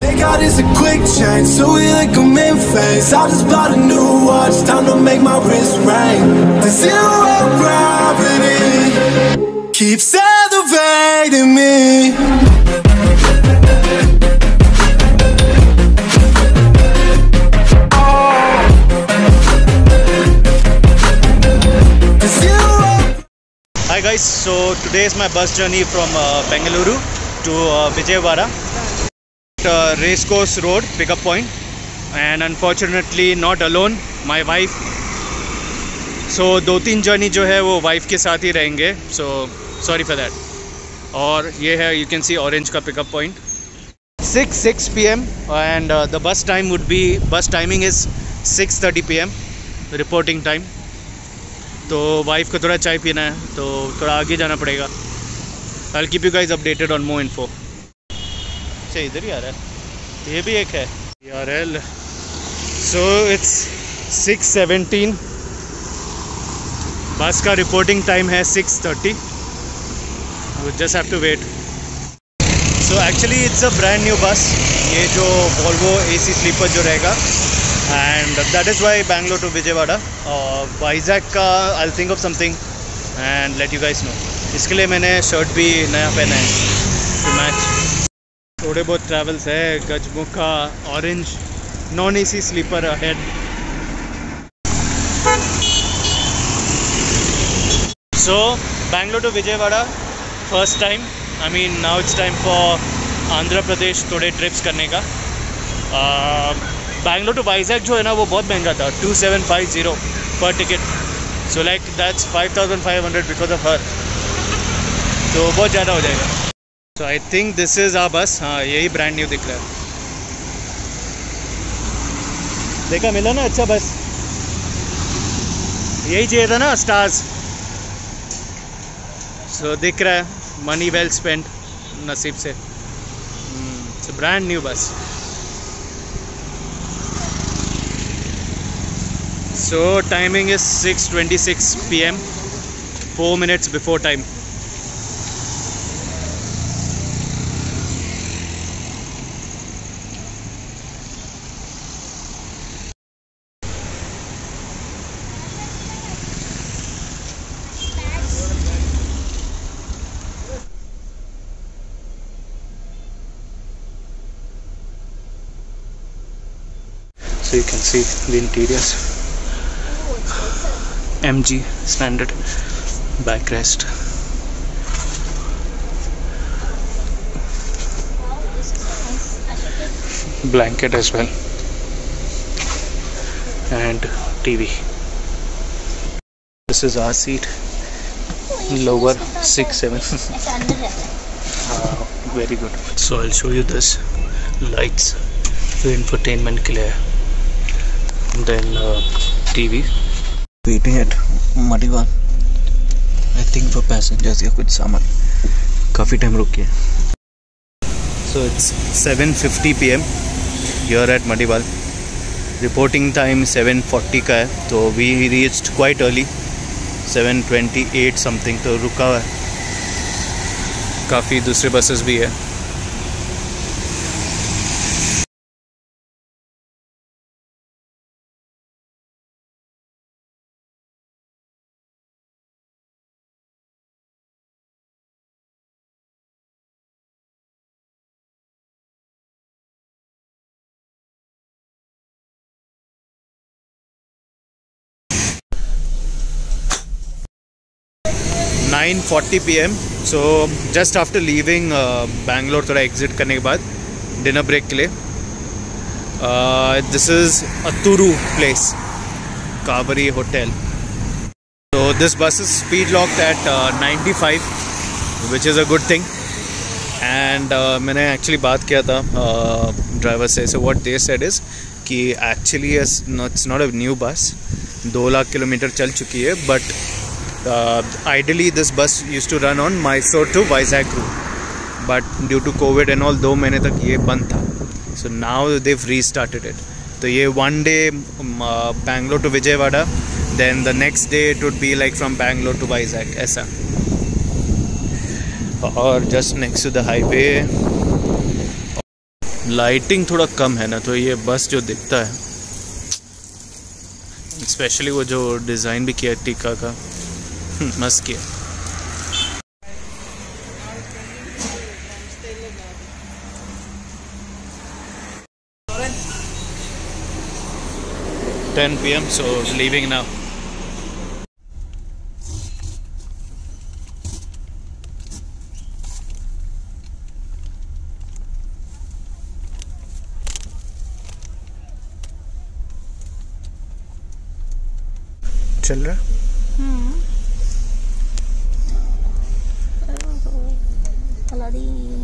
They got is a quick change, so we like them in phase. I just bought a new watch, time to make my wrist ring. The zero gravity keeps elevating me. Hi guys, so today is my bus journey from uh, Bengaluru to uh, Vijayawada. Uh, Racecourse Road pickup point, and unfortunately not alone. My wife. So दो तीन journey जो है वो wife के साथ ही रहेंगे. So sorry for that और ये है यू कैन सी ऑरेंज का pickup point six six P M and the bus time would be bus timing is six thirty P M reporting time तो वाइफ को थोड़ा चाय पीना है तो थोड़ा आगे जाना पड़ेगा. I keep you guys updated on more info अच्छा इधर ही आ रहा है। ये भी एक है। R L so it's six seventeen bus का रिपोर्टिंग टाइम है six thirty just have to wait so actually it's a brand new bus ये जो वॉल्वो ए सी स्लीपर जो रहेगा। And that is why Bangalore to Vijayawada और वाइजैक का I think of something and let you guys know इसके लिए मैंने shirt भी नया पहना है। टू मैच थोड़े बहुत ट्रैवल्स है Gajamukha orange non A C sleeper head so Bangalore to Vijayawada first time I mean now it's time for Andhra Pradesh थोड़े ट्रिप्स करने का. बैंगलोर टू वाइजैक जो है ना, वो बहुत महँगा था टू सेवन फाइव ज़ीरो पर ticket so like that's five thousand five hundred because of her तो बहुत ज़्यादा हो जाएगा. So I think this is a bus हाँ यही ब्रांड न्यू दिख रहा है। देखा मिला ना अच्छा बस यही चाहिए था ना स्टार्स सो so, दिख रहा है मनी वेल स्पेंड नसीब से। Brand new bus So timing is 6:26 p.m. 4 minutes before time. so you can see the interiors. MG standard backrest. Blanket as well. And TV this is our seat. Lower 6 7 uh, very good. So I'll show you this. Lights. The infotainment clear. Then uh, TV waiting at Madiwal I think for passengers या कुछ सामान काफ़ी time रुक गया so it's 7:50 pm here at Madiwal reporting time 7:40 का है तो we reached quite early 7:28 something तो रुका हुआ है काफ़ी दूसरे बसेस भी है nine forty P M so just after leaving Bangalore थोड़ा एग्जिट करने के बाद डिनर ब्रेक के लिए this is Aturu place Kaveri hotel तो this bus is speed locked at 95 which is a good thing and मैंने एक्चुअली बात किया था ड्राइवर से. So what they said is कि actually it's not a new bus दो lakh kilometre चल चुकी है but ideally this bus use to run on Mysore to Vizag रू but due to covid and all दो महीने तक ये बंद था। सो नाउ देव री स्टार्टेड इट तो ये one day Bangalore to Vijayawada then the next day it would be like from Bangalore to Vizag ऐसा। और just next to the highway lighting थोड़ा कम है ना तो ये बस जो दिखता है स्पेशली वो जो डिज़ाइन भी किया टीका का मस्त किया। Ten P M so leaving now चल रहा हम्म। buddy.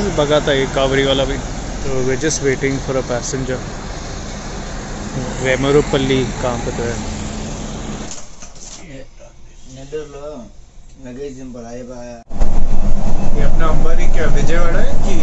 आज बगा था ये कावरी वाला भी। तो we just waiting for a passenger Vemurupalli काम पे तो है। ये अपना अंबारी क्या विजयवाड़ा है कि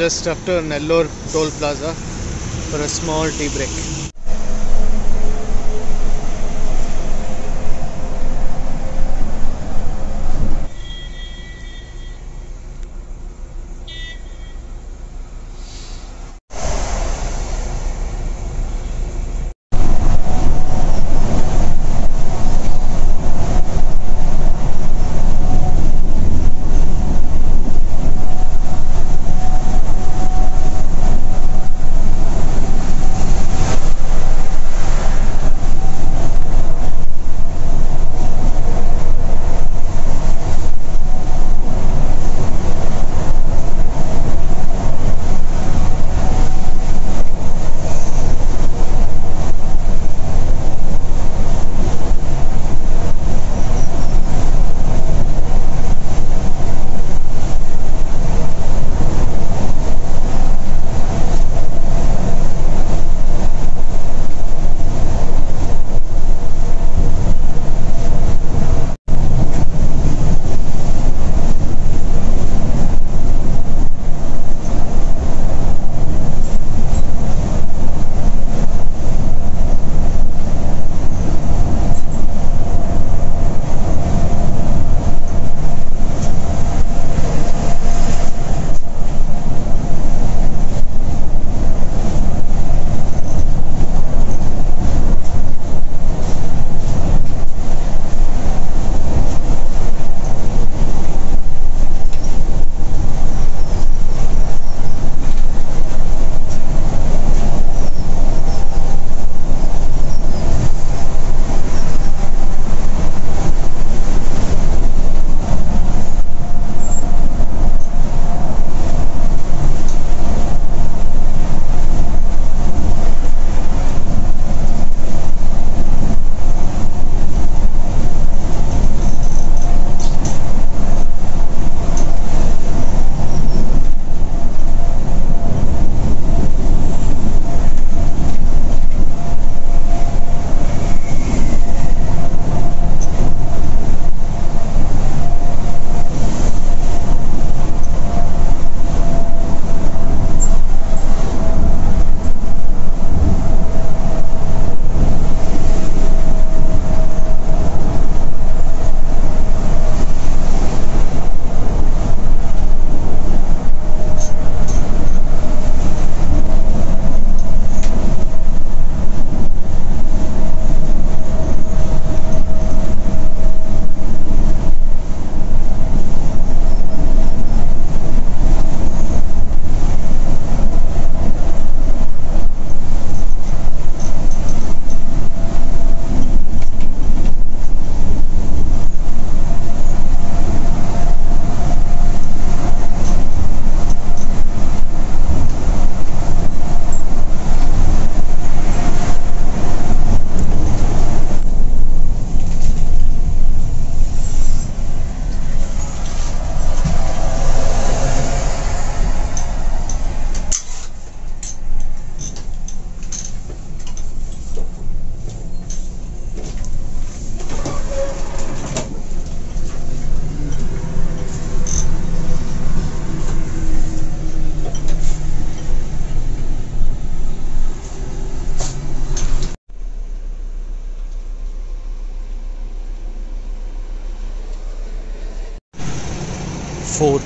just after Nellore Toll Plaza for a small tea break.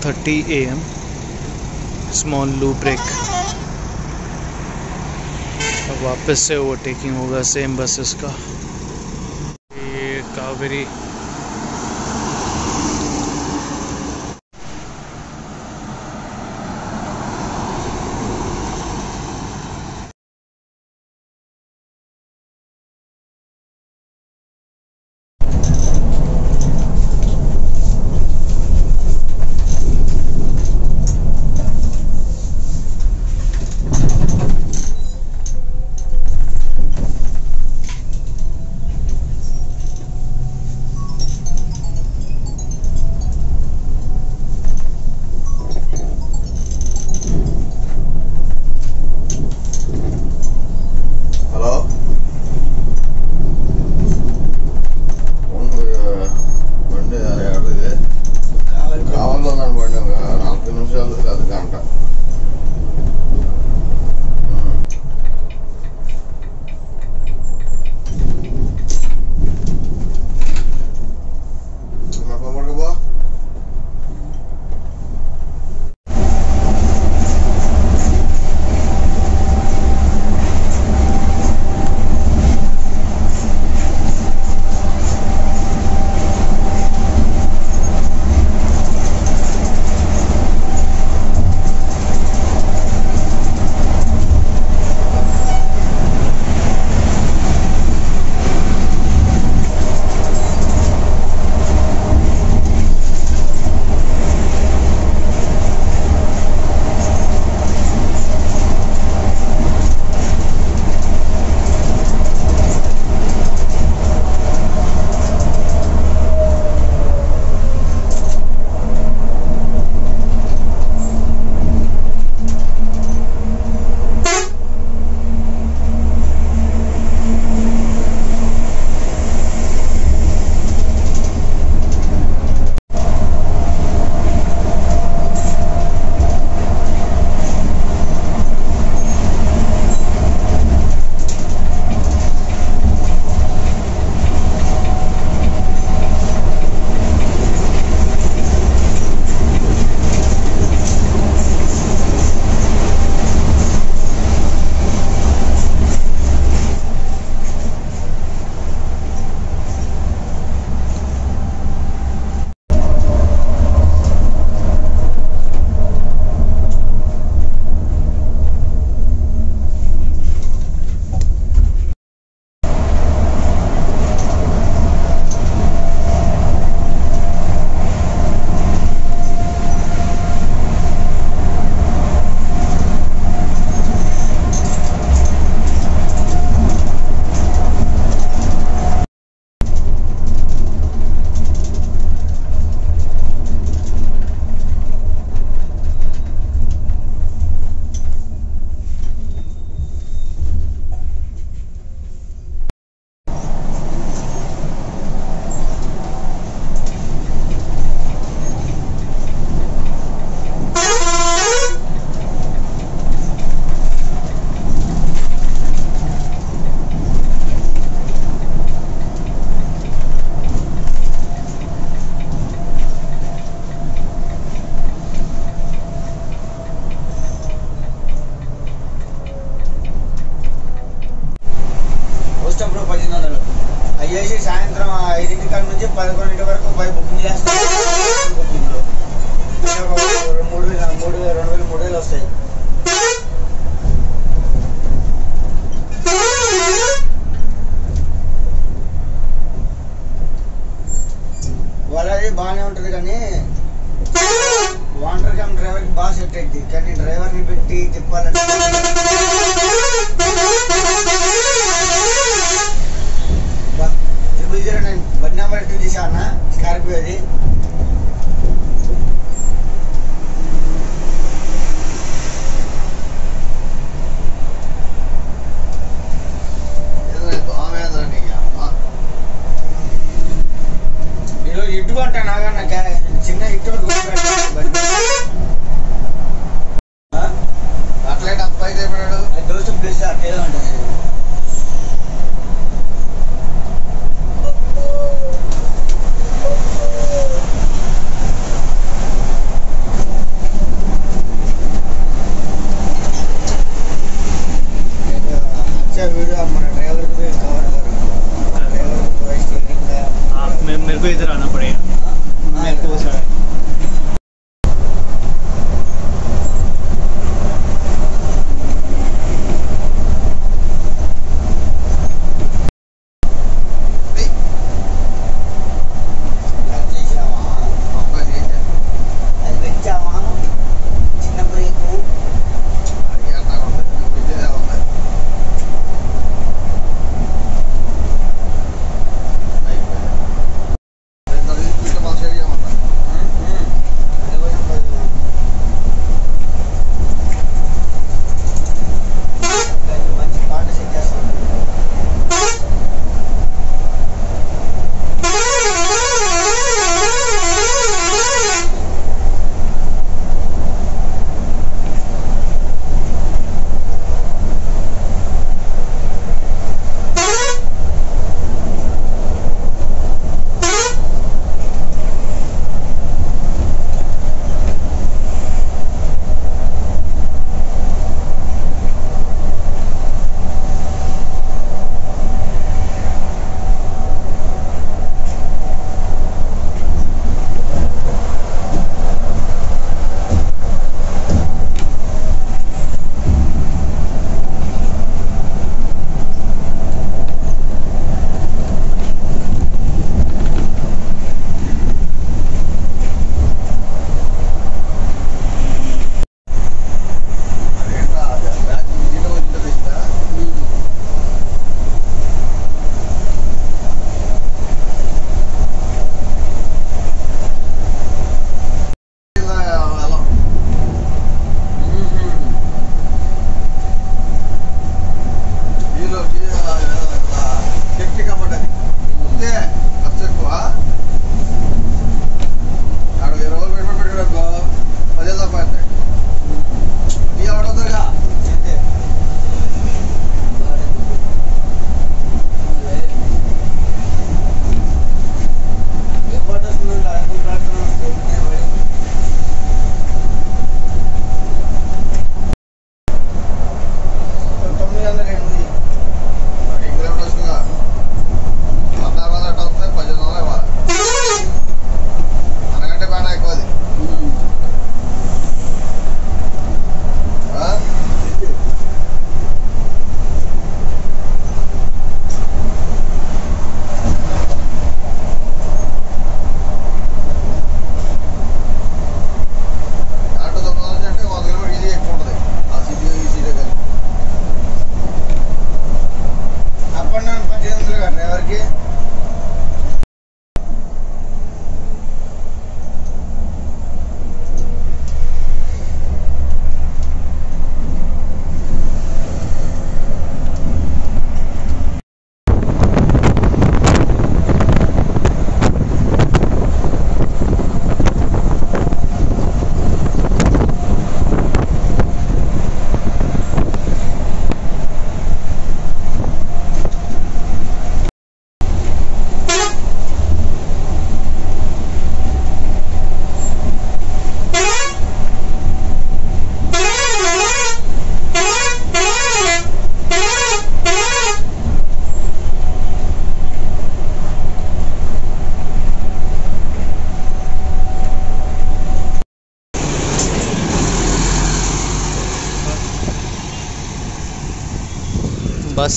Thirty A M small loo break वापस से ओवरटेकिंग होगा सेम बसेस का। ये Kaveri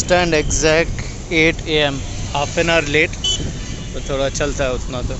stand exact at A M half an hour late तो थोड़ा चलता है उतना तो।